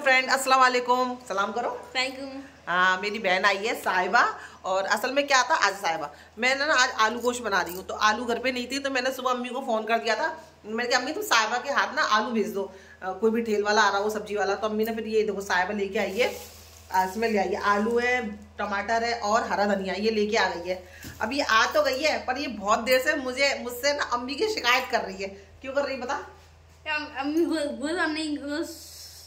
Friend अस्सलाम वालेकुम। सलाम करो। वालेकुम। हाँ मेरी बहन आई है साहिबा और असल में क्या था आज साहिबा। मैंने ना आज आलू गोश्त बना रही हूँ तो आलू घर पे नहीं थी तो मैंने सुबह अम्मी को फ़ोन कर दिया था। मैंने कहा अम्मी तुम साहिबा के हाथ ना आलू भेज दो। आ, कोई भी ठेल वाला आ रहा हो सब्ज़ी वाला। तो अम्मी ने फिर ये देखो साहिबा लेके आई है। इसमें ले आई है। आलू है टमाटर है और हरा धनिया ये लेके आ गई है। अब ये आ तो गई है पर ये बहुत देर से मुझे मुझसे ना अम्मी की शिकायत कर रही है। क्यों कर रही है बता? अम्मी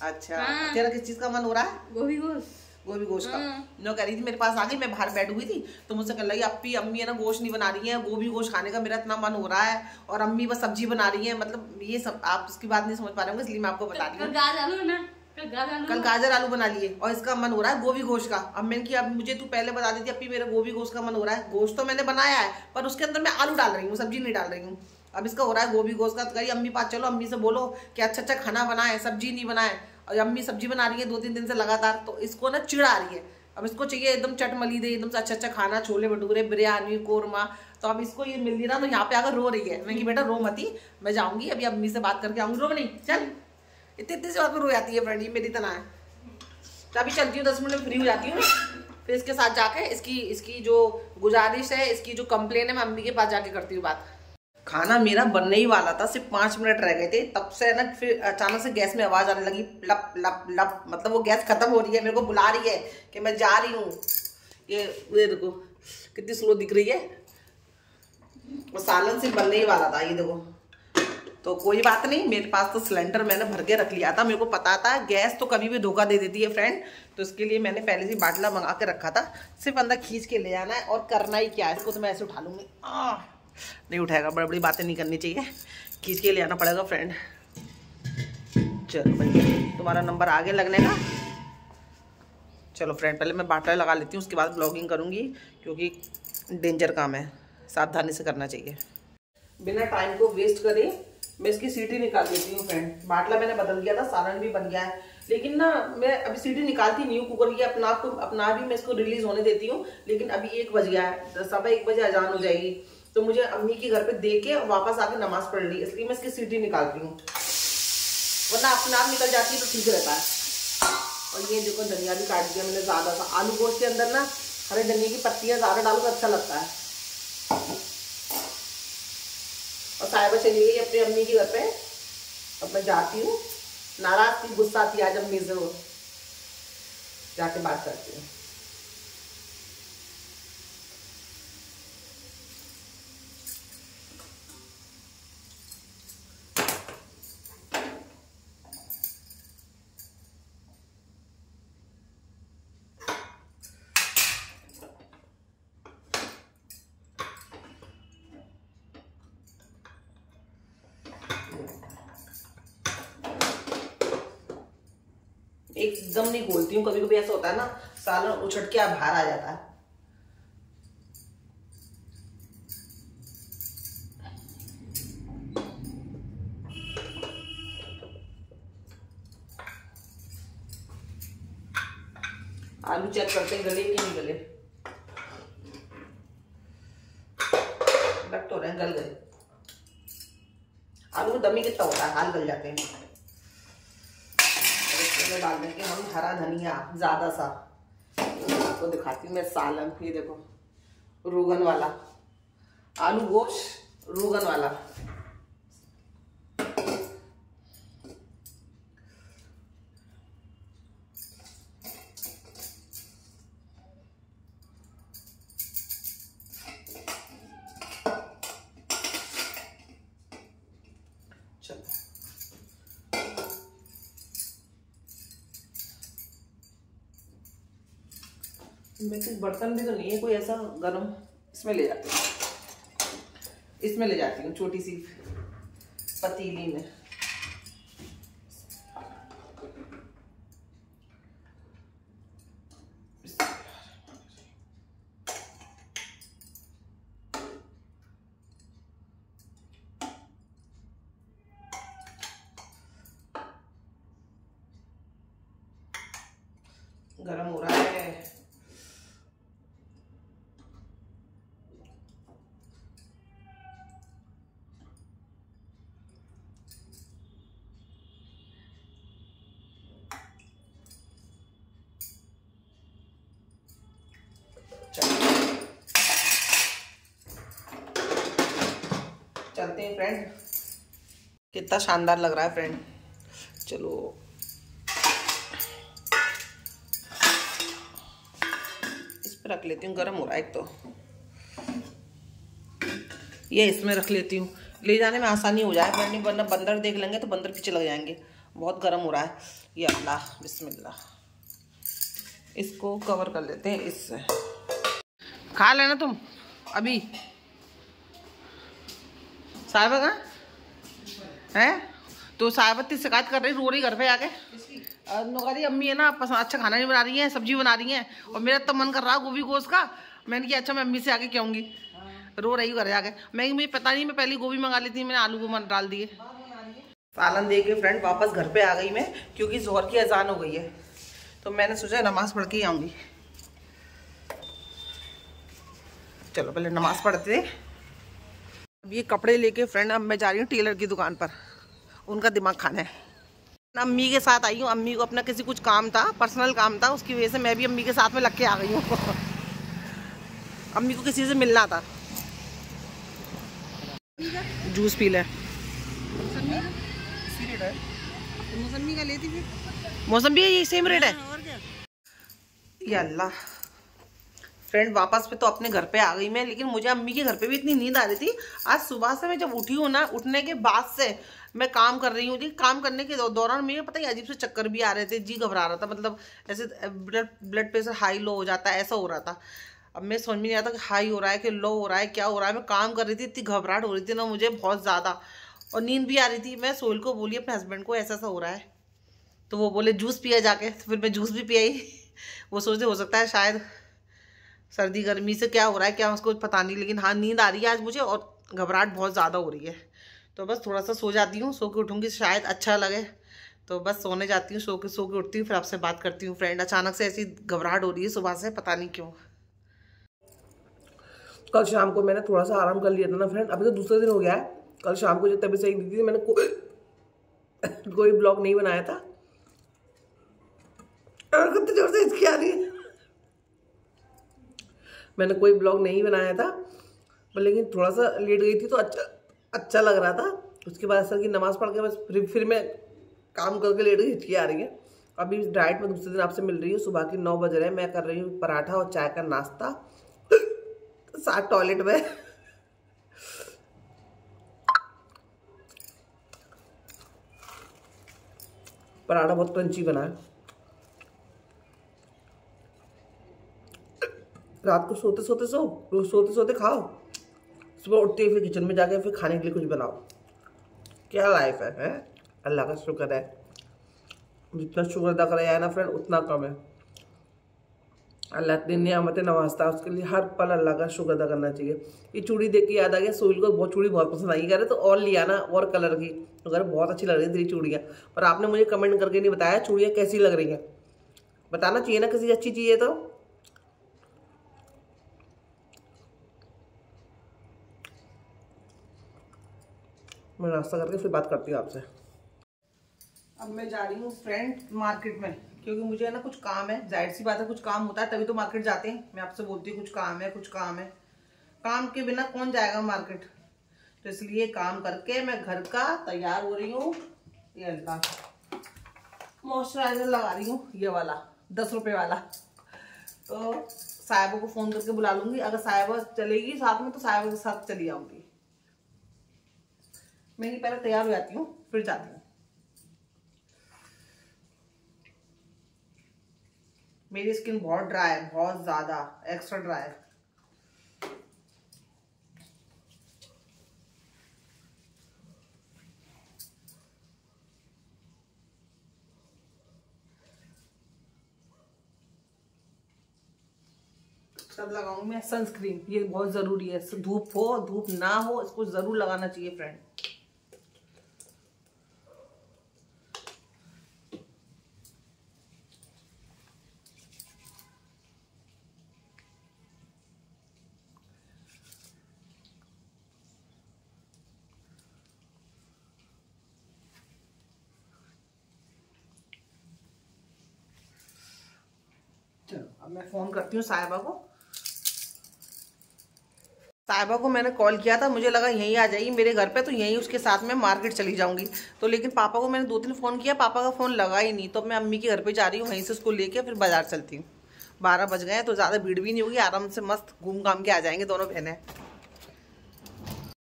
अच्छा हाँ। तेरा किस चीज़ का मन हो रहा है? गोभी गोश्त। गोभी गोश्त का। हाँ। नो कह रही थी मेरे पास आ गई मैं बाहर बैठ हुई थी तो मुझसे कह रही अप्पी अम्मी है ना गोश्त नहीं बना रही है गोभी गोश्त खाने का मेरा इतना मन हो रहा है और अम्मी बस सब्ज़ी बना रही है। मतलब ये सब आप उसकी बात नहीं समझ पा रहे होंगे इसलिए मैं आपको बता रही कल हूँ। गाजर आलू कल गाजर आलू बना लिए और इसका मन हो रहा है गोभी गोश्त का। अब मैंने कि अब मुझे तू पहले बता देती अप्पी मेरा गोभी गोश्त का मन हो रहा है। गोश्त तो मैंने बनाया है पर उसके अंदर मैं आलू डाल रही हूँ सब्ज़ी नहीं डाल रही हूँ। अब इसका हो रहा है गोभी गोश्त का तो कही अम्मी पास चलो अम्मी से बोलो कि अच्छा अच्छा खाना बनाए सब्ज़ी नहीं बनाए। और अम्मी सब्ज़ी बना रही है दो तीन दिन से लगातार तो इसको ना आ रही है। अब इसको चाहिए एकदम चट मली दे, एकदम से अच्छा अच्छा खाना, छोले भटूरे, बिरयानी, कोरमा। तो अब इसको ये मिल रही ना तो यहाँ पे आकर रो रही है। मैं कि बेटा रो मती मैं जाऊँगी, अभी अम्मी से बात करके आऊँगी। रो नहीं, चल। इतनी इतनी सी बात रो जाती है फ्रेंड मेरी तना है। तो अभी चलती हूँ, दस मिनट में फ्री हो जाती हूँ। फिर इसके साथ जाके इसकी इसकी जो गुजारिश है, इसकी जो कंप्लेन है, मैं अम्मी के पास जाके करती हूँ बात। खाना मेरा बनने ही वाला था, सिर्फ़ पाँच मिनट रह गए थे। तब से ना, फिर अचानक से गैस में आवाज़ आने लगी, लप लप लप। मतलब वो गैस खत्म हो रही है, मेरे को बुला रही है कि मैं जा रही हूँ। ये ये देखो, कितनी स्लो दिख रही है। वो सालन सिर्फ़ बनने ही वाला था, ये देखो। तो कोई बात नहीं, मेरे पास तो सिलेंडर मैंने भर के रख लिया था, मेरे को पता था, गैस तो कभी भी धोखा दे देती है फ्रेंड तो इसके लिए मैंने पहले से बाटला मंगा के रखा था, सिर्फ़ अंदर खींच के ले जाना है और करना ही क्या है, इसको तो मैं ऐसे उठा लूँगी। नहीं उठाएगा, बड़ी बड़ी बातें नहीं करनी चाहिए। खींच के ले आना पड़ेगा फ्रेंड चलो भैया तुम्हारा नंबर आगे लगने का। चलो फ्रेंड पहले मैं बाटला लगा लेती हूँ, उसके बाद ब्लॉगिंग करूँगी, क्योंकि डेंजर काम है। सावधानी से करना चाहिए। बिना टाइम को वेस्ट करे, मैं इसकी सीटी निकाल देती हूँ फ्रेंड बाटला मैंने बदल दिया था सालन भी बन गया है। लेकिन ना, मैं अभी सीटी निकालती नहीं हूँ कुकर की अपना को अपना भी मैं इसको रिलीज़ होने देती हूँ, लेकिन अभी एक बज गया है। सवा एक बजे अजान हो जाएगी। तो मुझे अम्मी के घर पे दे के वापस आके नमाज़ पढ़ ली इसलिए मैं इसकी सीटी निकालती हूँ। वरना अपने आप निकल जाती है तो ठीक रहता है। और ये देखो, धनिया भी काट दिया मैंने ज़्यादा सा। आलू गोश्त के अंदर ना हरे धनिया की पत्तियाँ ज़्यादा डालो तो अच्छा लगता है। और साहिबा चली गई अपनी अम्मी के घर पे। अब मैं जाती हूँ। नाराज़ थी, गुस्सा थी आज अम्मी से जाके बात करती हूँ। एकदम नहीं खोलती हूँ। कभी कभी ऐसा होता है ना सालन उछट के बाहर आ जाता है। आलू चेक करते हैं, गले कि नहीं गले? तो रहे गल गए। आलू में दमी कितना होता है? हाल गल जाते हैं इसमें डाल देंगे हम हरा धनिया ज़्यादा सा। आपको दिखाती हूँ मैं सालन, ये देखो, रोगन वाला। आलू गोश, रोगन वाला। वैसे बर्तन भी तो नहीं है, कोई ऐसा गर्म इसमें ले जाती हूँ। इसमें ले जाती हूँ, छोटी सी पतीली में गरम हो रहा है करते हैं फ्रेंड कितना शानदार लग रहा है फ्रेंड चलो. इस पर रख लेती हूँ, गर्म हो रहा है एक तो. ये इसमें रख लेती हूँ. ले जाने में आसानी हो जाए फ्रेंड वरना बंदर देख लेंगे तो बंदर पीछे लग जाएँगे. बहुत गर्म हो रहा है. ये अल्लाह, बिस्मिल्लाह. इसको कवर कर लेते हैं इससे. खा लेना तुम, अभी. साहिबा कहाँ है? तो साहिबत्ती शिकायत कर रही रो रही घर पे आके? नौकरी अम्मी है ना पसंद अच्छा खाना नहीं बना रही है सब्ज़ी बना रही है और मेरा तो मन कर रहा है गोभी गोश्त का मैंने कहा अच्छा मैं अम्मी से आके कहूँगी। रो रही घर जाके मैं मुझे पता नहीं मैं पहले गोभी मंगा ली थी मैंने आलू को डाल दिए। सालन दे के फ्रेंड वापस घर पे आ गई मैं क्योंकि जोहर की अजान हो गई है। तो मैंने सोचा नमाज़ पढ़ के ही आऊँगी। चलो पहले नमाज़ पढ़ते। अब ये कपड़े लेके फ्रेंड अब मैं जा रही हूँ टेलर की दुकान पर। उनका दिमाग खाना है। अम्मी के साथ आई हूँ। अम्मी को अपना किसी कुछ काम था पर्सनल काम था उसकी वजह से मैं भी अम्मी के साथ में लग के आ गई हूँ। अम्मी को किसी से मिलना था। जूस पी ले। मौसमी का? लेती फिर? मौसमी ये सेम रेट है। और अल्लाह। फ्रेंड वापस पे तो अपने घर पे आ गई मैं, लेकिन मुझे अम्मी के घर पे भी इतनी नींद आ रही थी। आज सुबह से मैं जब उठी हूँ ना, उठने के बाद से मैं काम कर रही हूँ, जी, काम करने के दौरान मुझे पता ही अजीब से चक्कर भी आ रहे थे, जी, घबरा रहा था मतलब ऐसे blood blood pressure high low हो जाता है ऐसा हो रहा था। अब मैं समझ में नहीं आता कि हाई हो रहा है कि लो हो रहा है, क्या हो रहा है, मैं काम कर रही थी, इतनी घबराहट हो रही थी ना मुझे बहुत ज़्यादा, और नींद भी आ रही थी। मैं सोहेल को बोली, अपने हस्बैंड को ऐसा ऐसा हो रहा है। तो वो बोले, जूस पिया जाके। तो फिर मैं जूस भी पियाई। वो सोचते हो सकता है शायद सर्दी गर्मी से क्या हो रहा है क्या उसको पता नहीं लेकिन हाँ नींद आ रही है आज मुझे और घबराहट बहुत ज़्यादा हो रही है। तो बस थोड़ा सा सो जाती हूँ सो के उठूँगी शायद अच्छा लगे। तो बस सोने जाती हूँ सो के सो के उठती हूँ फिर आपसे बात करती हूँ फ्रेंड अचानक से ऐसी घबराहट हो रही है सुबह से पता नहीं क्यों। कल शाम को मैंने थोड़ा सा आराम कर लिया था ना फ्रेंड अभी तो दूसरा दिन हो गया है। कल शाम को जब तबीयत सही नहीं थी मैंने को, कोई ब्लॉग नहीं बनाया था। कितने ज़ोर से इसकी आ रही है। मैंने कोई ब्लॉग नहीं बनाया था, पर लेकिन थोड़ा सा लेट गई थी तो अच्छा अच्छा लग रहा था। उसके बाद सर की नमाज़ पढ़ के बस फिर फिर मैं काम करके लेट गई हिचकी आ रही है। अभी डाइट में दूसरे दिन आपसे मिल रही हूँ, सुबह की नौ बज रहे हैं, मैं कर रही हूँ पराठा और चाय का नाश्ता। साथ टॉयलेट में। पराठा बहुत क्रंची बना है। रात को सोते सोते सो रोज सोते सोते खाओ। सुबह उठते ही फिर किचन में जाके फिर खाने के लिए कुछ बनाओ। क्या लाइफ है, है? अल्लाह का शुक्र है। जितना शुक्र अदा कराया है ना फ्रेंड उतना कम है। अल्लाह इतनी नियामत नवाजता उसके लिए हर पल अल्लाह का शुक्र अदा करना चाहिए। ये चूड़ी देख के याद आ गया सोहिल को बहुत चूड़ी बहुत पसंद आई। कह रहे तो और लिया ना और कलर की। तो कह बहुत अच्छी लग रही तेरी चूड़ियाँ। पर आपने मुझे कमेंट करके नहीं बताया चूड़ियाँ कैसी लग रही हैं। बताना चाहिए ना किसी अच्छी चीज़ है तो। मैं नाश्ता करके फिर बात करती हूँ आपसे। अब मैं जा रही हूँ फ्रेंड मार्केट में, क्योंकि मुझे है ना कुछ काम है, ज़ाहिर सी बात है कुछ काम होता है, तभी तो मार्केट जाते हैं। मैं आपसे बोलती हूँ कुछ काम है, कुछ काम है। काम के बिना कौन जाएगा मार्केट? तो इसलिए काम करके मैं घर का तैयार हो रही हूँ। ये अल्लाह मॉइस्चराइजर लगा रही हूँ, ये वाला, दस रुपये वाला। तो साहिबा को फ़ोन करके बुला लूँगी। अगर साहिबा चलेगी साथ में तो साहिबा के साथ चली आऊँगी। मैं ही पहले तैयार हो जाती हूँ, फिर जाती हूँ। मेरी स्किन बहुत ड्राई है, बहुत ज़्यादा एक्स्ट्रा ड्राई है। सब लगाऊँगी मैं सनस्क्रीन ये बहुत ज़रूरी है, धूप हो, धूप ना हो, इसको ज़रूर लगाना चाहिए फ्रेंड चलो अब मैं फ़ोन करती हूँ साहिबा को। साहिबा को मैंने कॉल किया था, मुझे लगा यहीं आ जाएगी, मेरे घर पे तो यहीं उसके साथ में मार्केट चली जाऊँगी। तो लेकिन पापा को मैंने दो तीन फ़ोन किया, पापा का फ़ोन लगा ही नहीं। तो मैं अम्मी के घर पे जा रही हूँ, वहीं से उसको लेके फिर बाज़ार चलती हूँ। बारह बज गए तो ज़्यादा भीड़ भी नहीं होगी, आराम से मस्त घूम घाम के आ जाएँगे दोनों बहनें।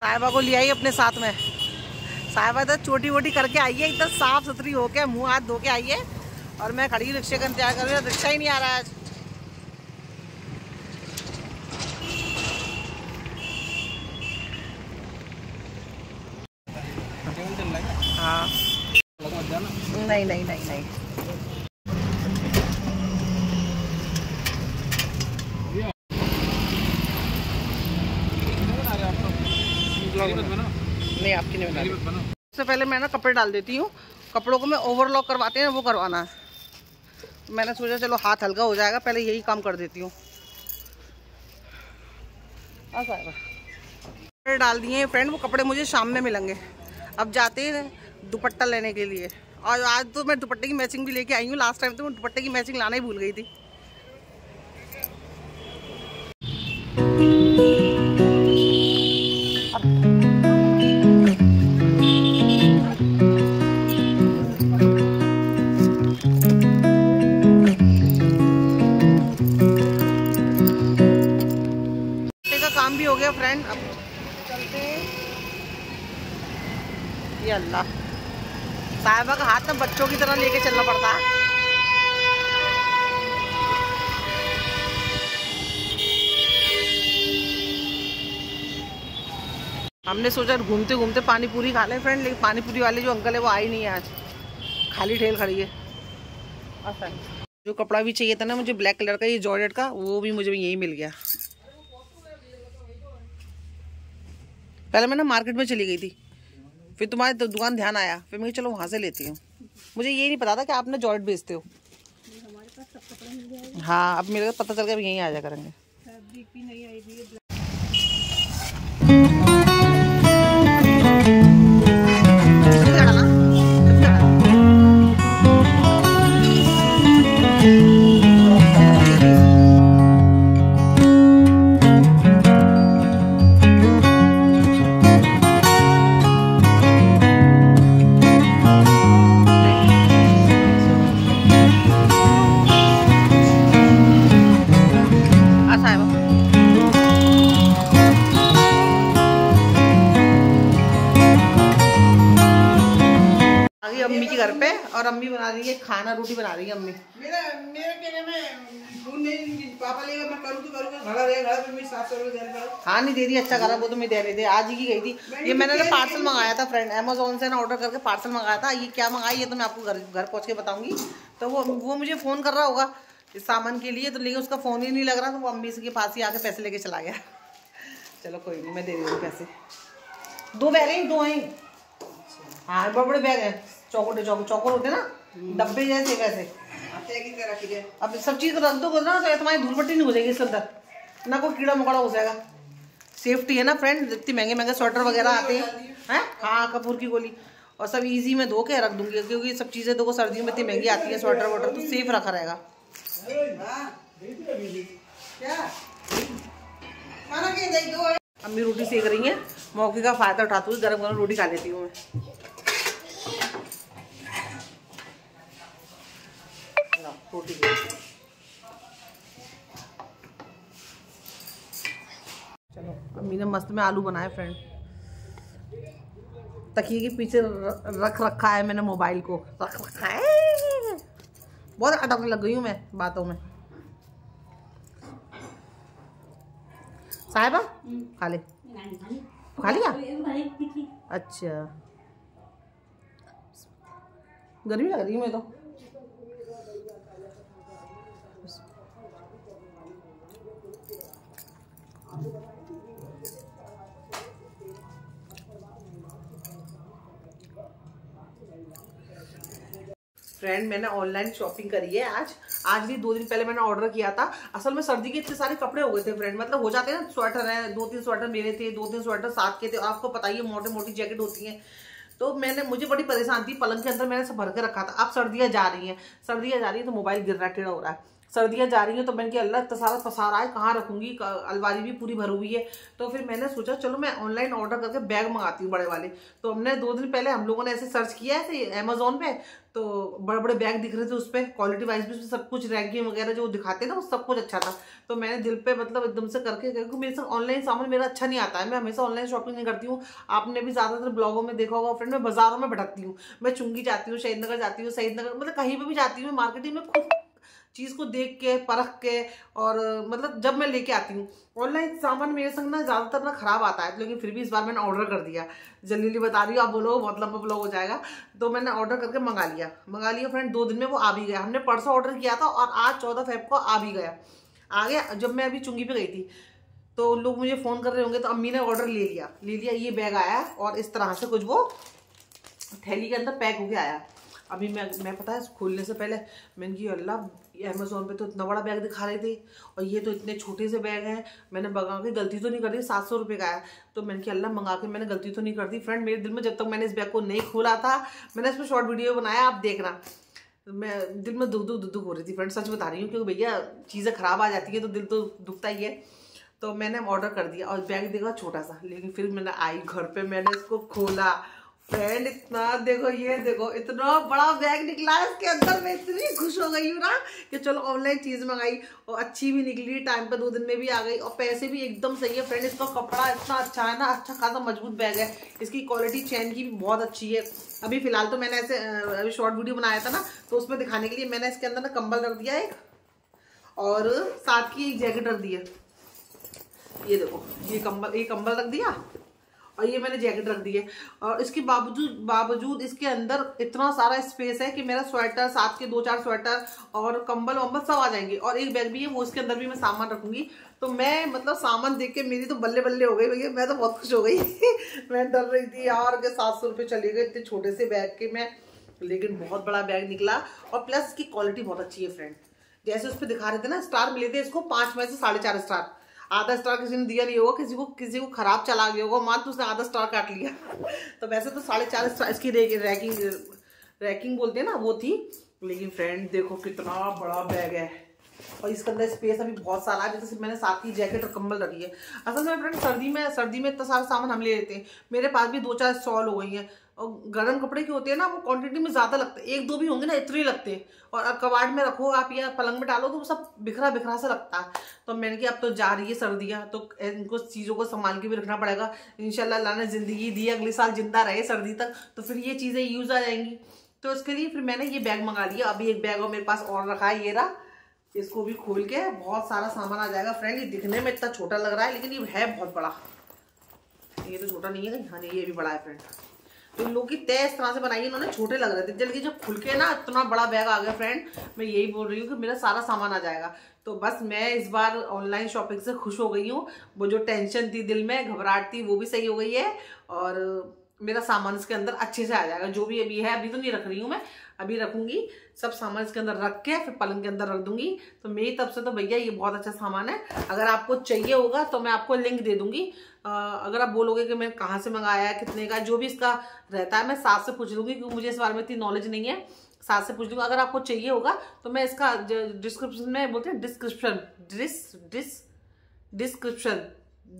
साहिबा को ले आई अपने साथ में। साहिबा इधर छोटी वोटी करके आइए एकदम साफ़ सुथरी होके मुँह हाथ धो के आइए और मैं खड़ी रिक्शे का इंतज़ार कर रही हूँ, रिक्शा ही नहीं आ रहा है आज। हाँ नहीं नहीं नहीं नहीं। नहीं, आपकी नहीं बना सबसे पहले मैं ना कपड़े डाल देती हूँ। कपड़ों को मैं ओवरलॉक करवाते हैं, वो करवाना है। मैंने सोचा चलो हाथ हल्का हो जाएगा, पहले यही काम कर देती हूँ। कपड़े डाल दिए फ्रेंड वो कपड़े मुझे शाम में मिलेंगे। अब जाते हैं दुपट्टा लेने के लिए। और आज तो मैं दुपट्टे की मैचिंग भी लेके आई हूँ लास्ट टाइम तो मैं दुपट्टे की मैचिंग लाना ही भूल गई थी। काम भी हो गया फ्रेंड अब चलते ये अल्लाह। साहिबा का हाथ में बच्चों की तरह लेके चलना पड़ता। है हमने सोचा घूमते घूमते पानी पूरी खा लें फ्रेंड लेकिन पानी पूरी वाले जो अंकल है, वो आई नहीं है आज। खाली ठेल खड़ी है। जो कपड़ा भी चाहिए था ना, मुझे ब्लैक कलर का, ये जॉर्जेट का, वो भी मुझे यही मिल गया। पहले मैं ना मार्केट में चली गई थी। फिर तुम्हारे तो दुकान ध्यान आया। फिर मैं चलो वहाँ से लेती हूँ। मुझे ये नहीं पता था कि आपने जॉर्ट बेचते हो। हाँ अब मेरे को पता चल गया यहीं आ जा करेंगे। अम्मी के घर पे और अम्मी बना रही है खाना रोटी बना रही है अम्मी। मेरा मेरे कहने में फ़ोन नहीं पापा लेगा मैं करूँ तो करूँगा घड़ा रहेगा घड़ा पे मैं सात सौ रुपये रहा हाँ। नहीं दे रही अच्छा करा वो तो मैं दे रहे थे आज ही गई थी। ये मैंने ना पार्सल मंगाया था फ्रेंड अमेजोन से ना ऑर्डर करके पार्सल मंगाया था ये क्या मंगाई ये तो मैं आपको घर घर पहुँच के बताऊँगी। तो वो वो मुझे फ़ोन कर रहा होगा इस सामान के लिए तो लेकिन उसका फ़ोन ही नहीं लग रहा तो वो अम्मी के पास ही आके पैसे लेके चला गया। चलो कोई नहीं मैं दे रही हूँ पैसे। दो बैग हैं दो हैं। हाँ बड़े बड़े बैग हैं। चौकोटे चौको चौकोर होते ना? डब्बे जैसे वैसे। अब सब चीज़ रख दो ना तो तुम्हारी धूल पट्टी नहीं हो जाएगी इसके अंदर। ना कोई कीड़ा मकोड़ा हो जाएगा सेफ्टी है ना फ्रेंड इतनी महँगे महँगे स्वेटर वगैरह आते हैं हैं। हाँ। कपूर की गोली। और सब इजी में धो के रख दूँगी क्योंकि सब चीज़ें देखो सर्दियों में इतनी महँगी आती है स्वेटर वोटर तो सेफ़ रखा रहेगा। अम्मी रोटी सेक रही है। मौके का फ़ायदा उठाती हूँ गर्म गर्म रोटी खा लेती हूँ मैं। रोटी चलो अम्मी ने मस्त में आलू बनाए फ्रेंड तकिए के पीछे रख रखा है मैंने मोबाइल को। रख रखा है। बहुत अटकने लग गई हूँ मैं बातों में। साहिबा, खा ले। खा लिया? अच्छा। गर्मी लग रही है मैं तो फ्रेंड मैंने ऑनलाइन शॉपिंग करी है आज। आज भी दो दिन पहले मैंने ऑर्डर किया था। असल में सर्दी के इतने सारे कपड़े हो गए थे फ्रेंड मतलब हो जाते हैं ना स्वेटर है, दो तीन स्वेटर मेरे थे, दो तीन स्वेटर साथ के थे। आपको पता ही है मोटे मोटी जैकेट होती है। तो मैंने, मुझे बड़ी परेशान थी। पलंग के अंदर मैंने सब भर के रखा था। अब सर्दियाँ जा रही हैं। सर्दियाँ जा रही है तो मोबाइल गिर रहा टेढ़ा हो रहा है। सर्दियाँ जा रही हैं तो मैंने कि अल्लाह इतना सारा पसारा है, कहाँ रखूँगी? अलवारी भी पूरी भरी हुई है। तो फिर मैंने सोचा, चलो मैं ऑनलाइन ऑर्डर करके बैग मंगाती हूँ बड़े वाले। तो हमने दो दिन पहले हम लोगों ने ऐसे सर्च किया है अमेजोन पे। तो बड़े बड़े बैग दिख रहे थे उस पर क्वालिटी वाइज भी सब कुछ रैंकिंग वगैरह जो दिखाते ना, वो सब कुछ अच्छा था। तो मैंने दिल पे मतलब एकदम से करके, क्योंकि मेरे साथ ऑनलाइन सामान मेरा अच्छा नहीं आता है। मैं हमेशा ऑनलाइन शॉपिंग नहीं करती हूँ। आपने भी ज़्यादातर ब्लॉगों में देखा होगा फ्रेंड मैं बाजारों में भटकती हूँ। मैं चुंगी जाती हूँ शहीद नगर जाती हूँ शहीद नगर मतलब कहीं पर भी जाती हूँ मार्केटिंग में खुद चीज़ को देख के, परख के और मतलब जब मैं लेके आती हूँ, ऑनलाइन सामान मेरे संग ना ज़्यादातर ना ख़राब आता है, लेकिन फिर भी इस बार मैंने ऑर्डर कर दिया। जल्दी जल्दी बता रही हूँ, आप बोलो, बहुत लंबा ब्लॉग हो जाएगा। तो मैंने ऑर्डर करके मंगा लिया। मंगा लिया, फ्रेंड, दो दिन में वो आ भी गया। हमने परसों ऑर्डर किया था और आज चौदह फेब को आ भी गया। आ गया, जब मैं अभी चुंगी पे गई थी। तो लोग मुझे फ़ोन कर रहे होंगे तो अम्मी ने ऑर्डर ले लिया। ले लिया, ये बैग आया और इस तरह से कुछ वो थैली के अंदर पैक होके आया। अभी मैं मैं पता है, खोलने से पहले मैंने की अल्लाह अमेजोन पे तो इतना बड़ा बैग दिखा रहे थे और ये तो इतने छोटे से बैग हैं। मैंने मंगा के गलती तो नहीं कर दी, सात सौ रुपये का है। तो मैंने कहा, अल्लाह, मंगा के मैंने गलती तो नहीं कर दी फ्रेंड मेरे दिल में जब तक मैंने इस बैग को नहीं खोला था, मैंने इस पर शॉर्ट वीडियो बनाया, आप देखना। मैं, दिल में दुख दुख दुख दुख हो रही थी फ्रेंड सच बता रही हूँ, क्योंकि भैया चीज़ें ख़राब आ जाती है तो दिल तो दुखता ही है। तो मैंने ऑर्डर कर दिया और बैग देखा छोटा सा, लेकिन फिर मैंने आई घर पे, मैंने इसको खोला। फ्रेंड इतना देखो, ये देखो, इतना बड़ा बैग निकला है इसके अंदर। मैं इतनी खुश हो गई हूँ ना कि चलो ऑनलाइन चीज़ मंगाई और अच्छी भी निकली टाइम पर दो दिन में भी आ गई और पैसे भी एकदम सही है। फ्रेंड इसका कपड़ा इतना अच्छा है ना अच्छा खासा मज़बूत बैग है। इसकी क्वालिटी चैन की भी बहुत अच्छी है। अभी फ़िलहाल तो मैंने ऐसे अभी शॉर्ट वीडियो बनाया था ना तो उसमें दिखाने के लिए मैंने इसके अंदर ना कम्बल रख दिया एक और साथ की एक जैकेट रख दी है। ये देखो, ये कम्बल ये कम्बल रख दिया और ये मैंने जैकेट रख दी है। और इसके बावजूद बावजूद इसके अंदर इतना सारा स्पेस है कि मेरा स्वेटर साथ के दो चार स्वेटर और कंबल वम्बल सब आ जाएँगे। और एक बैग भी है, वो इसके अंदर भी मैं सामान रखूँगी। तो मैं मतलब सामान देख के मेरी तो बल्ले बल्ले हो गई भैया। मैं तो बहुत खुश हो गई। मैं डर रही थी यार के सात सौ रुपये चले गए इतने छोटे से बैग के मैं। लेकिन बहुत बड़ा बैग निकला। और प्लस इसकी क्वालिटी बहुत अच्छी है फ्रेंड जैसे उस पर दिखा रहे थे ना स्टार मिले थे इसको पाँच में से साढ़े चार स्टार आधा स्टार किसी ने दिया नहीं होगा, किसी को किसी को खराब चला गया होगा मान तो उसने आधा स्टार काट लिया। तो वैसे तो साढ़े चार स्टार इसकी रैकिंग रैकिंग बोलते हैं ना, वो थी। लेकिन फ्रेंड देखो कितना बड़ा बैग है। और इसके अंदर स्पेस अभी बहुत सारा है, जैसे मैंने साथ ही जैकेट और कम्बल रखी है। असल में फ्रेंड सर्दी में सर्दी में इतना सारा सामान हम ले लेते हैं। मेरे पास भी दो चार स्टॉल हो गई हैं। और गर्म कपड़े के होते हैं ना, वो क्वांटिटी में ज़्यादा लगते हैं। एक दो भी होंगे ना, इतने लगते हैं। और कबाड़ में रखो आप या पलंग में डालो तो वो सब बिखरा बिखरा सा लगता है। तो मैंने कि अब तो जा रही है सर्दियाँ तो इनको चीज़ों को संभाल के भी रखना पड़ेगा। इनशाला अल्लाह ने ज़िंदगी दी, अगले साल ज़िंदा रहे सर्दी तक तो फिर ये चीज़ें यूज़ आ जाएँगी। तो इसके लिए फिर मैंने ये बैग मंगा लिया। अभी एक बैग और मेरे पास और रखा है, ये रहा। इसको भी खोल के बहुत सारा सामान आ जाएगा। फ्रेंड ये दिखने में इतना छोटा लग रहा है, लेकिन ये है बहुत बड़ा। ये तो छोटा नहीं है हाँ नहीं ये भी बड़ा है फ्रेंड तो लोग की तय इस तरह से बनाई इन्होंने छोटे लग रहे थे। जल्दी जब खुल के ना इतना बड़ा बैग आ गया फ्रेंड मैं यही बोल रही हूँ कि मेरा सारा सामान आ जाएगा। तो बस मैं इस बार ऑनलाइन शॉपिंग से खुश हो गई हूँ। वो जो टेंशन थी दिल में, घबराहट थी, वो भी सही हो गई है। और मेरा सामान इसके अंदर अच्छे से आ जाएगा। जो भी अभी है अभी तो नहीं रख रही हूँ मैं अभी रखूँगी। सब सामान इसके अंदर रख के फिर पलंग के अंदर रख दूँगी। तो मेरी तरफ़ से तो भैया ये बहुत अच्छा सामान है। अगर आपको चाहिए होगा तो मैं आपको लिंक दे दूँगी। आ, अगर आप बोलोगे कि मैं कहाँ से मंगाया है कितने का जो भी इसका रहता है मैं साथ से पूछ लूँगी क्योंकि मुझे इस बारे में इतनी नॉलेज नहीं है। साथ से पूछ लूँगा। अगर आपको चाहिए होगा तो मैं इसका डिस्क्रिप्शन में बोलते हैं description dis dis description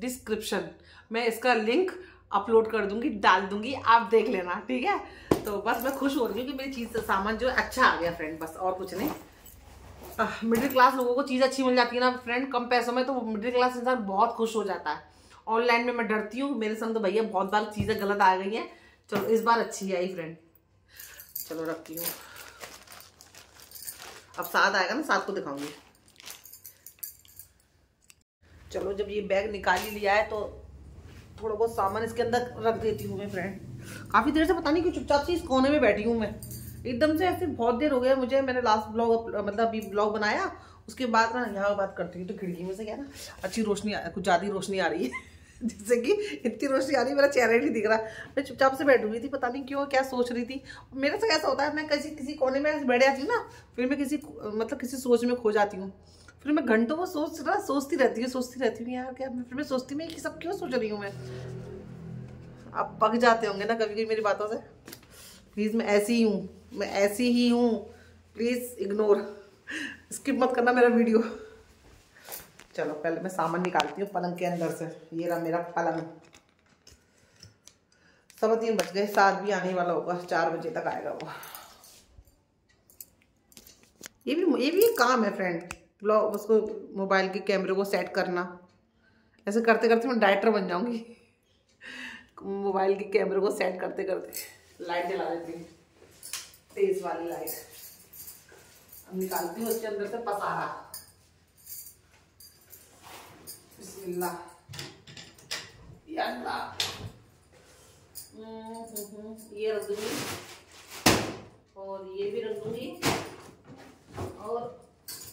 description मैं इसका लिंक अपलोड कर दूँगी, डाल दूँगी, आप देख लेना, ठीक है? तो बस मैं खुश हो रही हूँ कि मेरी चीज़, सामान जो अच्छा आ गया फ्रेंड बस और कुछ नहीं। मिडिल क्लास लोगों को चीज़ अच्छी मिल जाती है ना फ्रेंड कम पैसों में तो मिडिल क्लास इंसान बहुत खुश हो जाता है। ऑनलाइन में मैं डरती हूँ, मेरे संग तो भैया बहुत बार चीज़ें गलत आ गई हैं। चलो, इस बार अच्छी आई फ्रेंड चलो, रखती हूँ। अब साथ आएगा ना, साथ को दिखाऊँगी। चलो, जब ये बैग निकाल लिया है तो थोड़ा बहुत सामान इसके अंदर रख देती हूँ मैं फ्रेंड काफ़ी देर से पता नहीं क्यों चुपचाप से इस कोने में बैठी हूँ मैं। एकदम से ऐसे बहुत देर हो गया, मुझे मैंने लास्ट ब्लॉग मतलब अभी ब्लॉग बनाया, उसके बाद ना यहाँ बात करती हूँ तो खिड़की में से क्या ना, अच्छी रोशनी कुछ ज़्यादा रोशनी आ रही है। जिससे कि इतनी रोशनी आ रही मेरा चेहरा ही नहीं दिख रहा। मैं चुपचाप से बैठ हुई थी, पता नहीं क्यों, क्या सोच रही थी। मेरे से कैसा होता है, मैं किसी किसी कोने में बैठ जाती हूँ ना, फिर मैं किसी मतलब किसी सोच में खो जाती हूँ। फिर मैं घंटों को सोच रहा, सोचती रहती हूँ, सोचती रहती हूँ, यार क्या फिर मैं सोचती मैं कि सब क्यों सोच रही हूँ मैं? आप पक जाते होंगे ना कभी कभी मेरी बातों से। प्लीज़ मैं ऐसी ही हूँ, मैं ऐसी ही हूँ। प्लीज़ इग्नोर स्किप मत करना मेरा वीडियो चलो, पहले मैं सामान निकालती हूँ पलंग के अंदर से। ये रहा मेरा पलंग। सब तीन बज गए, सात भी आने वाला होगा, चार बजे तक आएगा वो। ये भी ये भी काम है फ्रेंड ब्लॉग उसको मोबाइल के कैमरे को सेट करना। ऐसे करते करते मैं डायरेक्टर बन जाऊँगी। मोबाइल के कैमरे को सेट करते करते लाइट जला देती हूँ। तेज वाली लाइट। अब निकालती हूँ उसके अंदर से पसारा। हम्म, हम्म, हम्म, ये रख दूँगी। और ये भी रख दूँगी। और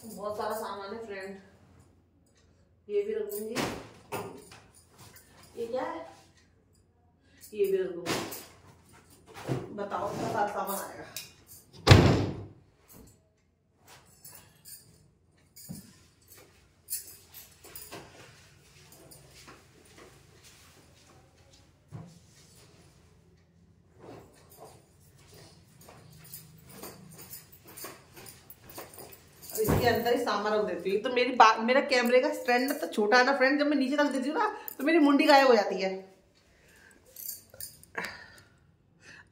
बहुत सारा सामान है फ्रेंड ये भी रख दूँगी ये क्या है? ये भी रख दूँगी बताओ क्या सारा सामान आएगा? अंदर ही सामान रख देती हूँ। तो मेरी मेरा कैमरे का स्टैंड तो छोटा है ना फ्रेंड जब मैं नीचे रख देती हूँ ना तो मेरी मुंडी गायब हो जाती है।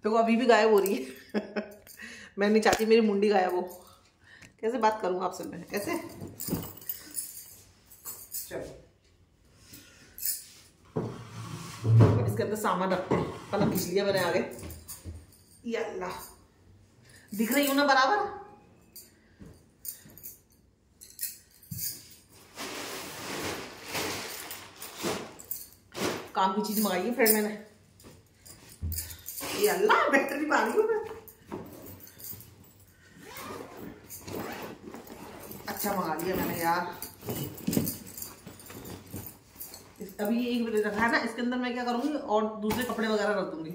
देखो, अभी भी गायब हो रही है। मैं नहीं चाहती मेरी मुंडी गायब हो। कैसे बात करूँ आपसे मैं? कैसे? चलो। इसके अंदर सामान रखते हैं। पलंग खींच लिया मैंने आगे। अल्लाह। दिख रही हूँ ना बराबर? काम की चीज़ मंगाई है फ्रेंड मैंने। ये अल्लाह बैटरी पा रही हूँ मैं। अच्छा मंगा लिया मैंने यार। अभी एक रखा है ना, इसके अंदर मैं क्या करूँगी? और दूसरे कपड़े वगैरह रख दूँगी।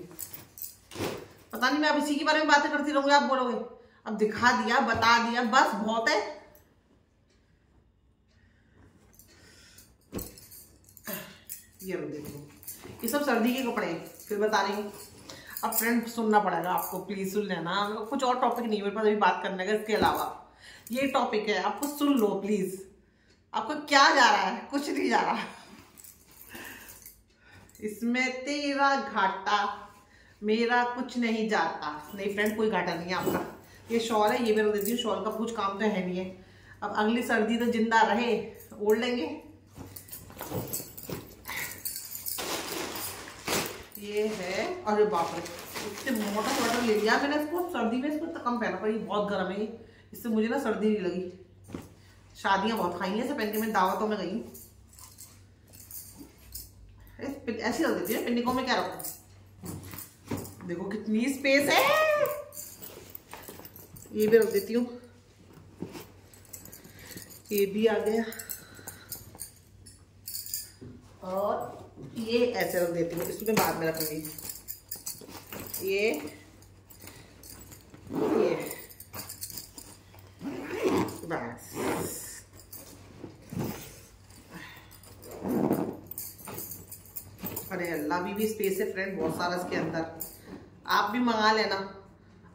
पता नहीं मैं अब इसी के बारे में बातें करती रहूँगी, आप बोलोगे। अब दिखा दिया, बता दिया, बस बहुत है। ये हूँ ये सब सर्दी के कपड़े हैं फिर बता रही अब फ्रेंड सुनना पड़ेगा आपको प्लीज़ सुन लेना। कुछ और टॉपिक नहीं मेरे पास अभी बात करने का, इसके अलावा। ये टॉपिक है आपको सुन लो प्लीज़ आपको क्या जा रहा है? कुछ नहीं जा रहा। इसमें तेरा घाटा, मेरा कुछ नहीं जाता। नहीं फ्रेंड कोई घाटा नहीं है आपका। ये शॉल है, ये रख देती हूँ, शॉल का कुछ काम तो है नहीं है। अब अगली सर्दी तो ज़िंदा रहे, ओढ़ लेंगे। ये है अरे बाप रे इतने मोटा स्वेटर ले लिया मैंने इसको, सर्दी में इसको कम पहना, पर ये बहुत गर्म है इससे मुझे ना सर्दी नहीं लगी। शादियाँ बहुत खाई हैं पहन के मैं दावतों में गई। ऐसी रख देती है पिन्निकों में क्या रखूँ? देखो कितनी स्पेस है। ये भी रख देती हूँ। ये भी आ गया। और ये ऐसे रख देती हूँ, इसमें बाद में रखूँगी। ये ये। बस। अरे अल्लाह अभी भी स्पेस है फ्रेंड बहुत सारा इसके अंदर। आप भी मंगा लेना।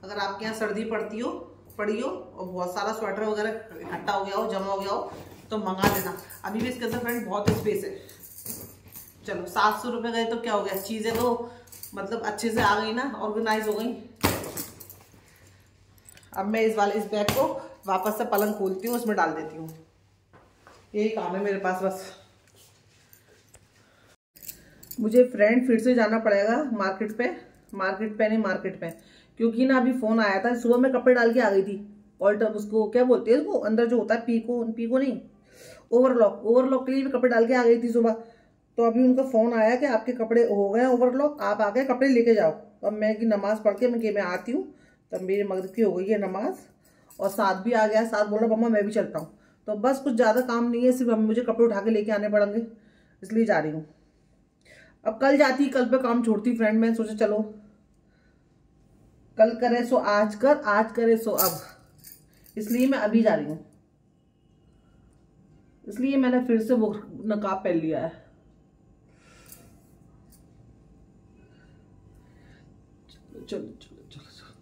अगर आपके यहाँ सर्दी पड़ती हो, पड़ी हो, और बहुत सारा स्वेटर वगैरह इकट्ठा हो गया हो, जमा हो गया हो तो मंगा लेना। अभी भी इसके अंदर फ्रेंड बहुत स्पेस है। चलो, सात सौ रुपये गए तो क्या हो गया? चीज़ें तो मतलब अच्छे से आ गई ना ऑर्गेनाइज हो गई। अब मैं इस वाले, इस बैग को वापस से पलंग खोलती हूँ, उसमें डाल देती हूँ। यही काम है मेरे पास, बस। मुझे फ्रेंड फिर से जाना पड़ेगा मार्केट पे। मार्केट पे नहीं मार्केट पे। क्योंकि ना अभी फ़ोन आया था, सुबह मैं कपड़े डाल के आ गई थी। ऑल्टर उसको, क्या बोलते हैं उसको? अंदर जो होता है, पीको पीको नहीं? ओवरलॉक ओवरलॉक के लिए मैं कपड़े डाल के आ गई थी सुबह। तो अभी उनका फ़ोन आया कि आपके कपड़े हो गए ओवरलॉक आप आके कपड़े लेके जाओ। तो अब मैं की नमाज़ पढ़ के मैं कि मैं आती हूँ तब मेरी मगरब की हो गई है नमाज़। और साथ भी आ गया, साथ बोला, मम्मा, मैं भी चलता हूँ। तो बस कुछ ज़्यादा काम नहीं है, सिर्फ़ मुझे कपड़े उठा के लेके आने पड़ेंगे, इसलिए जा रही हूँ। अब कल जाती, कल पे काम छोड़ती फ्रेंड मैं सोचा चलो, कल करे सो आज कर, आज करे सो अब। इसलिए मैं अभी जा रही हूँ। इसलिए मैंने फिर से वो नकाब पहन लिया है। चलो चलो चलो चलो।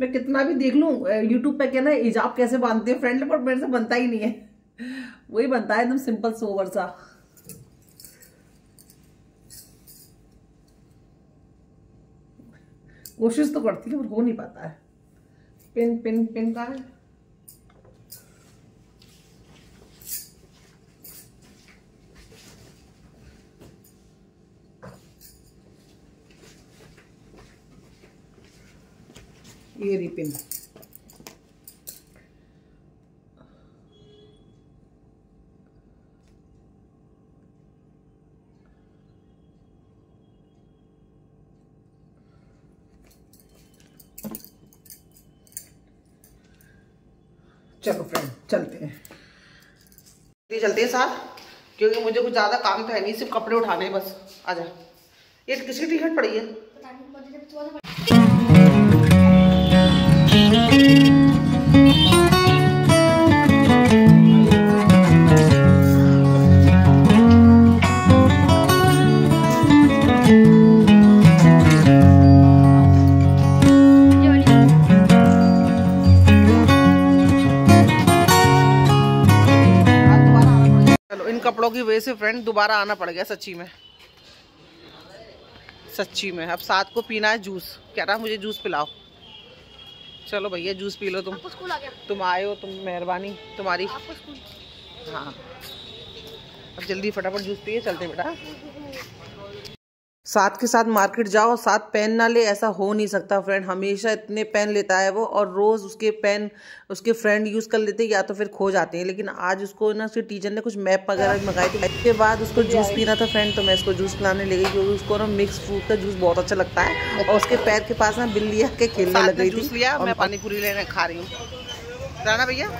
मैं कितना भी देख लूँ यूट्यूब पे क्या ना हिजाब कैसे बांधते हैं फ्रेंड पर मेरे से बनता ही नहीं है। वही बनता है एकदम सिंपल सोवर सा। कोशिश तो करती है, पर हो नहीं पाता है। पिन पिन पिन का है? ये रही पिन चलो फ्रेंड चलते हैं. ये चलते हैं साथ क्योंकि मुझे कुछ ज़्यादा काम तो है नहीं सिर्फ़ कपड़े उठाने हैं बस. आजा. ये किसकी टी शर्ट पड़ी है? से फ्रेंड दोबारा आना पड़ गया सच्ची में। सच्ची में। अब साथ को पीना है जूस कह रहा मुझे जूस पिलाओ। चलो भैया जूस पी लो तुम। तुम आए हो तुम मेहरबानी। तुम्हारी। हाँ। अब जल्दी फटाफट जूस पिए चलते बेटा। साथ के साथ मार्केट जाओ साथ पेन ना ले ऐसा हो नहीं सकता फ्रेंड हमेशा इतने पेन लेता है वो और रोज़ उसके पेन उसके फ्रेंड यूज़ कर लेते हैं या तो फिर खो जाते हैं। लेकिन आज उसको ना उसके टीचर ने कुछ मैप वगैरह भी मंगाई थी। इसके बाद उसको जूस पीना था फ्रेंड तो मैं इसको जूस पिलाने लगी क्योंकि उसको ना मिक्स फ्रूट का जूस बहुत अच्छा लगता है। और उसके पैर के पास ना बिल्ली आके खेलने लग गई थी। लिया मैं पानी पूरी लेने खा रही हूँ। भैया?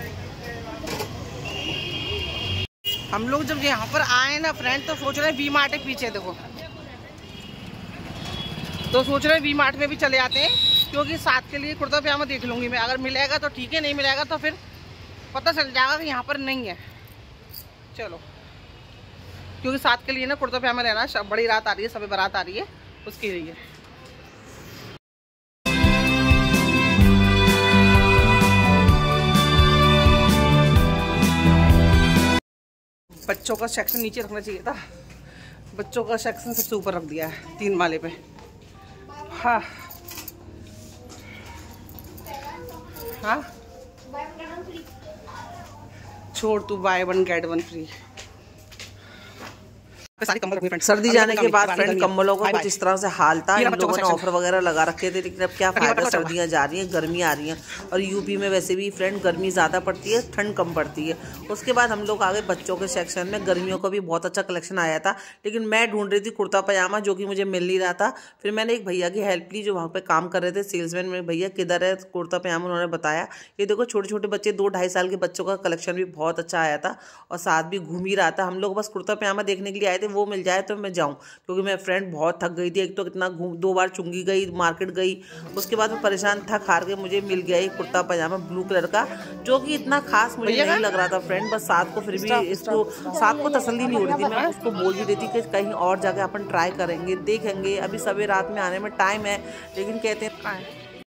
हम लोग जब यहाँ पर आए ना फ्रेंड तो सोच रहे हैं वी मार्ट है पीछे देखो। तो सोच रहे हैं वी मार्ट में भी चले आते हैं, क्योंकि साथ के लिए कुर्ता पजामा देख लूँगी मैं। अगर मिलेगा तो ठीक है, नहीं मिलेगा तो फिर पता चल जाएगा कि यहाँ पर नहीं है। चलो। क्योंकि साथ के लिए ना कुर्ता पजामा लेना श- बड़ी रात आ रही है, सभी बारात आ रही है, उसके लिए। बच्चों का सेक्शन नीचे रखना चाहिए था। बच्चों का सेक्शन सबसे ऊपर रख दिया है, तीन माले पे। हाँ। हाँ? छोड़ तू buy one get one free सारी कंबल रखनी फ्रेंड सर्दी जाने के बाद फ्रेंड कंबलों का कुछ इस तरह से हाल था इन लोगों ने ऑफ़र वगैरह लगा रखे थे लेकिन अब क्या फ़ायदा सर्दियाँ जा रही हैं गर्मी आ रही हैं। और यूपी में वैसे भी फ्रेंड गर्मी ज़्यादा पड़ती है ठंड कम पड़ती है। उसके बाद हम लोग आ गए बच्चों के सेक्शन में गर्मियों का भी बहुत अच्छा कलेक्शन आया था। लेकिन मैं ढूंढ रही थी कुर्ता पजामा जो कि मुझे मिल नहीं रहा था। फिर मैंने एक भैया की हेल्प ली जो वहाँ पे काम कर रहे थे सेल्समैन में भैया किधर है कुर्ता पजामा उन्होंने बताया। ये देखो छोटे छोटे बच्चे दो ढाई साल के बच्चों का कलेक्शन भी बहुत अच्छा आया था। और साथ भी घूम ही रहा था। हम लोग बस कुर्ता पजामा देखने के लिए आए थे वो मिल जाए तो मैं जाऊँ। क्योंकि मैं फ्रेंड बहुत थक गई थी। एक तो कितना घूम दो बार चुंगी गई मार्केट गई। उसके बाद मैं परेशान थक हार के मुझे मिल गया एक कुर्ता पजामा ब्लू कलर का जो कि इतना खास मुझे नहीं लग रहा था फ्रेंड बस साथ को फिर भी इसको साथ को तसल्ली नहीं हो रही थी मैं। उसको बोल भी देती कि कहीं और जगह अपन ट्राई करेंगे देखेंगे। अभी सभी रात में आने में टाइम है लेकिन कहते हैं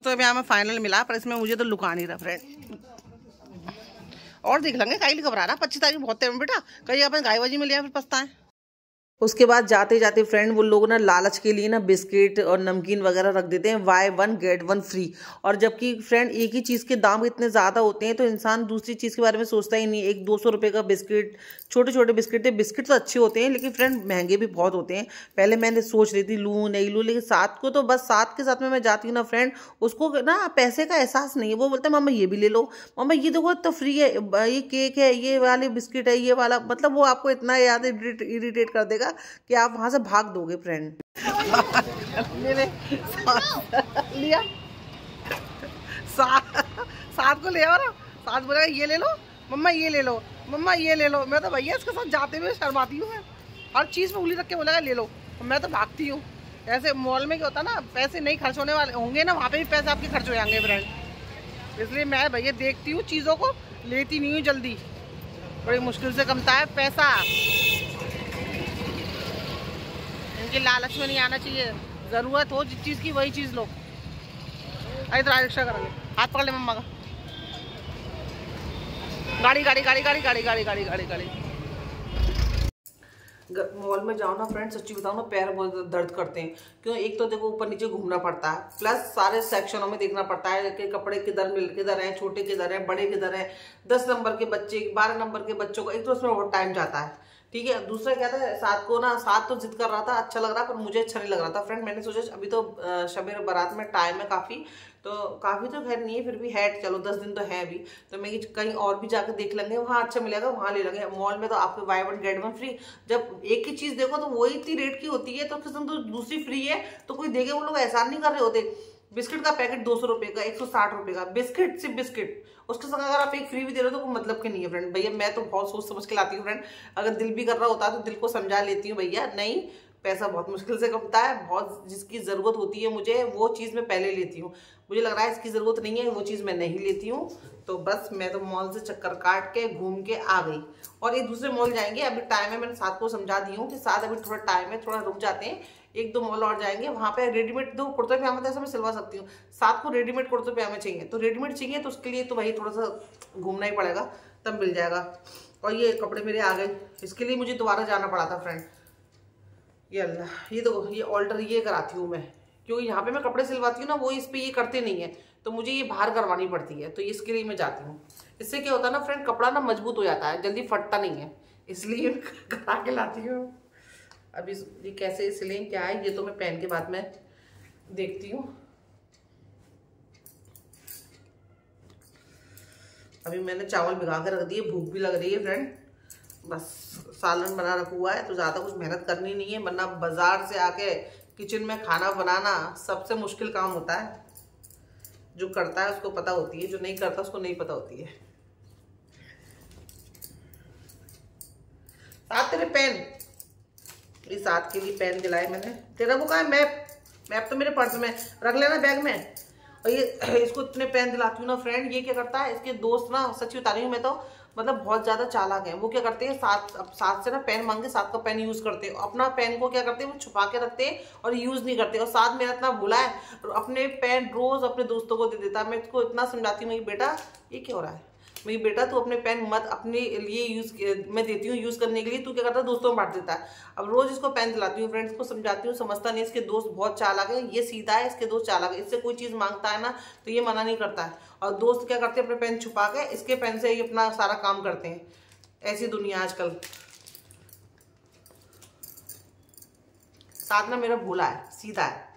तो अभी हमें फाइनल मिला पर इसमें मुझे तो लुका नहीं रहा फ्रेंड और देख लेंगे कहीं घबरा रहा पच्चीस तारीख बहुत टाइम बेटा। कहीं अपन गायबाजी में लिया फिर पछताएँ। उसके बाद जाते जाते फ्रेंड वो लोग ना लालच के लिए ना बिस्किट और नमकीन वगैरह रख देते हैं buy one get one free और जबकि फ्रेंड एक ही चीज़ के दाम इतने ज़्यादा होते हैं तो इंसान दूसरी चीज़ के बारे में सोचता ही नहीं। एक दो सौ रुपये का बिस्किट छोटे छोटे बिस्किट है बिस्किट तो अच्छे होते हैं, लेकिन फ्रेंड महँगे भी बहुत होते हैं। पहले मैंने सोच रही थी, लूँ, नहीं लूँ, लेकिन साथ को तो बस साथ के साथ में मैं जाती हूँ ना फ्रेंड उसको ना पैसे का एहसास नहीं है। वो बोलते हैं मामा ये भी ले लो। मामा ये देखो तो फ्री है, ये केक है, ये वाले बिस्किट है, ये वाला। मतलब वो आपको इतना याद इरीटेट कर देगा। कि आप वहाँ से भाग दोगे फ्रेंड साथ लिया। साथ साथ को ले आओ ना। साथ बोला ये ले लो, मम्मा ये ले लो, मम्मा ये ले लो। मैं तो भैया इसके साथ जाते हुए शर्माती हूँ मैं। हर चीज़ में उंगली रख के बोला ले लो। मैं तो भागती हूँ। ऐसे मॉल में क्या होता ना, पैसे नहीं खर्च होने वाले होंगे ना, वहाँ पे भी पैसे आपके खर्च हो जाएँगे फ्रेंड इसलिए मैं भैया देखती हूँ, चीज़ों को लेती नहीं हूँ जल्दी। बड़ी मुश्किल से कमता है पैसा। इनके लालच में नहीं आना चाहिए। ज़रूरत हो जिस चीज़ की, वही चीज़ लो। इधर आ, रिक्शा करा ले। हाथ पकड़ ले मम्मा का। गाड़ी गाड़ी गाड़ी गाड़ी गाड़ी गाड़ी गाड़ी गाड़ी गाड़ी। मॉल में जाओ ना फ्रेंड सच्ची बताओ ना, पैर बहुत दर्द करते हैं। क्यों? एक तो देखो ऊपर नीचे घूमना पड़ता है। प्लस सारे सेक्शनों में देखना पड़ता है कि कपड़े किधर मिल, किधर हैं, छोटे किधर हैं, बड़े किधर हैं। दस नंबर के बच्चे, बारह नंबर के बच्चों का, एक तो उसमें बहुत टाइम जाता है। ठीक है, दूसरा क्या था साथ को ना साथ तो जिद कर रहा था अच्छा लग रहा, पर मुझे अच्छा नहीं लग रहा था। फ्रेंड मैंने सोचा, अभी तो शबीर, बारात में टाइम है काफ़ी तो काफ़ी तो खैर नहीं है, फिर भी है, चलो, दस दिन तो है अभी। तो मैं कहीं और भी जाकर देख लेंगे, वहाँ अच्छा मिलेगा, वहाँ ले लेंगे। मॉल में तो आपको buy one get one free जब एक ही चीज़ देखो तो वही इतनी रेट की होती है तो किस्म तो दूसरी फ्री है तो कोई देखे, वो लोग एहसान नहीं कर रहे होते। बिस्किट का पैकेट दो सौ रुपए का, एक सौ साठ रुपए का। बिस्किट, सिर्फ़ बिस्किट। उसके संग अगर आप एक फ्री भी दे रहे हो तो कोई मतलब के नहीं है फ्रेंड भैया, मैं तो बहुत सोच समझ के लाती हूँ फ्रेंड अगर दिल भी कर रहा होता है तो दिल को समझा लेती हूँ, भैया। नहीं, पैसा बहुत मुश्किल से कमता है। बहुत जिसकी ज़रूरत होती है मुझे, वो चीज़ मैं पहले लेती हूँ। मुझे लग रहा है इसकी ज़रूरत नहीं है, वो चीज़ मैं नहीं लेती हूँ। तो बस मैं तो मॉल से चक्कर काट के घूम के आ गई। और ये दूसरे मॉल जाएँगे। अभी टाइम है, मैंने साथ को समझा दी हूँ कि साथ अभी थोड़ा टाइम है, थोड़ा रुक जाते हैं। एक दो मॉल और जाएँगे, वहाँ पे रेडीमेड दो कुर्ते पजामा तो ऐसा मैं सिलवा सकती हूँ। साथ को रेडीमेड कुर्ते पजामे चाहिए। तो रेडीमेड चाहिए तो उसके लिए तो भाई थोड़ा सा घूमना ही पड़ेगा, तब मिल जाएगा। और ये कपड़े मेरे आ गए। इसके लिए मुझे दोबारा जाना पड़ा था फ्रेंड ये अल्लाह, ये देखो, ये ऑल्टर ये कराती हूँ मैं। क्योंकि यहाँ पे मैं कपड़े सिलवाती हूँ ना, वो इस पर ये करते नहीं है। तो मुझे ये बाहर करवानी पड़ती है तो इसके लिए मैं जाती हूँ। इससे क्या होता है ना फ्रेंड कपड़ा ना मज़बूत हो जाता है, जल्दी फटता नहीं है। इसलिए करा के लाती हूँ। अब इस ये कैसे सिलें, क्या है, ये तो मैं पहन के बाद में देखती हूँ। अभी मैंने चावल भिगा के रख दिए, भूख भी लग रही है फ्रेंड बस सालन बना रखा हुआ है तो ज़्यादा कुछ मेहनत करनी नहीं है, वरना बाज़ार से आके किचन में खाना बनाना सबसे मुश्किल काम होता है। जो करता है उसको पता होती है, जो नहीं करता उसको नहीं पता होती है। साथ तेरे पेन। इस साथ के लिए पेन दिलाए मैंने। तेरा वो कहा मैप। मैप तो मेरे पर्स में रख लेना बैग में। और ये इसको इतने पेन दिलाती हूँ ना फ्रेंड ये क्या करता है? इसके दोस्त ना, सच्ची बता रही हूँ मैं तो मतलब बहुत ज़्यादा चालाक है। वो क्या करते हैं, साथ साथ से ना पेन मांगे साथ का पेन यूज़ करते हैं। अपना पेन को क्या करते हैं, वो छुपा के रखते हैं और यूज़ नहीं करते। और साथ मेरा इतना भूला है और अपने पेन रोज़ अपने दोस्तों को दे देता है। मैं इसको इतना समझाती हूँ बेटा, ये क्या हो रहा है? मेरी बेटा तू अपने पेन मत अपने लिए यूज़ मैं देती हूँ यूज़ करने के लिए। तू क्या करता है? दोस्तों में बांट देता है। अब रोज़ इसको पेन दिलाती हूँ फ्रेंड्स को समझाती हूँ, समझता नहीं, इसके दोस्त बहुत चालाक है, ये सीधा है, इसके दोस्त चालाक है, इससे कोई चीज़ माँगता है ना तो ये मना नहीं करता है। और दोस्त क्या करते हैं? अपने पेन छुपा के इसके पेन से ही अपना सारा काम करते हैं। ऐसी दुनिया आजकल। साथ में मेरा भूला है, सीधा है।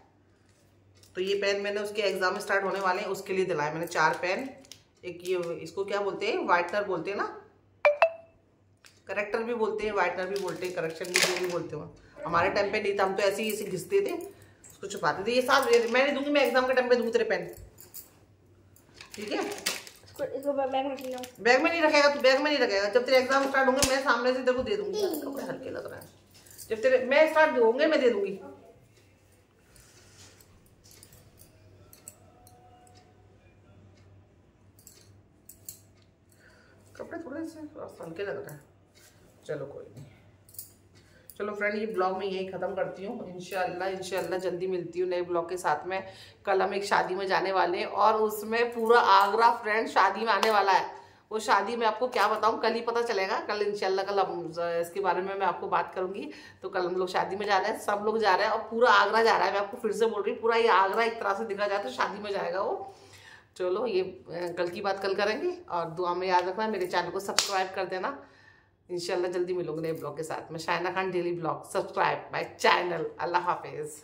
तो ये पेन मैंने उसके एग्ज़ाम स्टार्ट होने वाले हैं, उसके लिए दिलाया मैंने चार पेन एक ये इसको क्या बोलते हैं? वाइटनर बोलते हैं ना? करेक्टर भी बोलते हैं वाइटनर भी बोलते हैं करेक्शन भी जो भी बोलते हो। हमारे टाइम पे नहीं था हम तो ऐसे ही इसे घिसते थे उसको छुपाते थे। ये साथ मैं नहीं दूँगी मैं एग्ज़ाम के टाइम पे दूँगी तेरे पेन ठीक है? बैग में नहीं रखेगा तू बैग में नहीं रखेगा। जब तेरे एग्ज़ाम स्टार्ट होंगे मैं सामने से तेरे को दे दूँगी। कपड़े हल्के लग रहा है। जब तेरे मैं स्टार्ट होंगे मैं दे दूँगी कपड़े थोड़े से हल्के लग रहे हैं। चलो कोई नहीं। चलो फ्रेंड ये ब्लॉग में यही ख़त्म करती हूँ। इनशाला इनशाला जल्दी मिलती हूँ नए ब्लॉग के साथ में। कल हम एक शादी में जाने वाले हैं और उसमें पूरा आगरा फ्रेंड शादी में आने वाला है। वो शादी में आपको क्या बताऊँ? कल ही पता चलेगा। कल इनशाला कल हम, इसके बारे में मैं आपको बात करूँगी। तो कल हम लोग शादी में जा रहे हैं, सब लोग जा रहे हैं और पूरा आगरा जा रहा है। मैं आपको फिर से बोल रही हूँ, पूरा ये आगरा एक तरह से दिखा जाए तो शादी में जाएगा वो। चलो ये कल की बात कल करेंगे और दुआ में याद रखना, मेरे चैनल को सब्सक्राइब कर देना। इंशाल्लाह जल्दी मिलूँगे नए ब्लॉग के साथ। में Shaina Khan daily blog subscribe my channel अल्लाह हाफिज़।